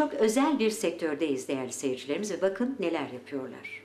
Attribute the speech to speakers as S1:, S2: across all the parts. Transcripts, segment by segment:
S1: Çok özel bir sektördeyiz değerli seyircilerimiz ve bakın neler yapıyorlar.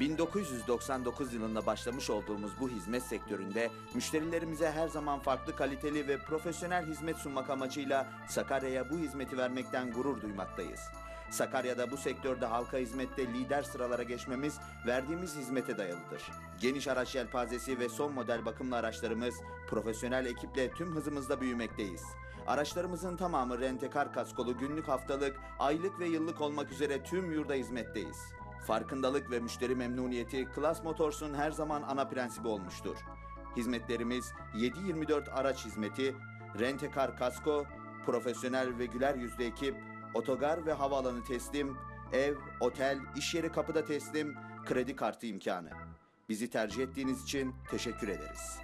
S2: ...1999 yılında başlamış olduğumuz bu hizmet sektöründe... ...müşterilerimize her zaman farklı kaliteli ve profesyonel hizmet sunmak amacıyla... ...Sakarya'ya bu hizmeti vermekten gurur duymaktayız. Sakarya'da bu sektörde halka hizmette lider sıralara geçmemiz... ...verdiğimiz hizmete dayalıdır. Geniş araç yelpazesi ve son model bakımlı araçlarımız... ...profesyonel ekiple tüm hızımızda büyümekteyiz. Araçlarımızın tamamı rentekar kaskolu günlük haftalık, aylık ve yıllık olmak üzere tüm yurda hizmetteyiz. Farkındalık ve müşteri memnuniyeti Klas Motors'un her zaman ana prensibi olmuştur. Hizmetlerimiz 7-24 araç hizmeti, rentekar kasko, profesyonel ve güler yüzlü ekip, otogar ve havaalanı teslim, ev, otel, iş yeri kapıda teslim, kredi kartı imkanı. Bizi tercih ettiğiniz için teşekkür ederiz.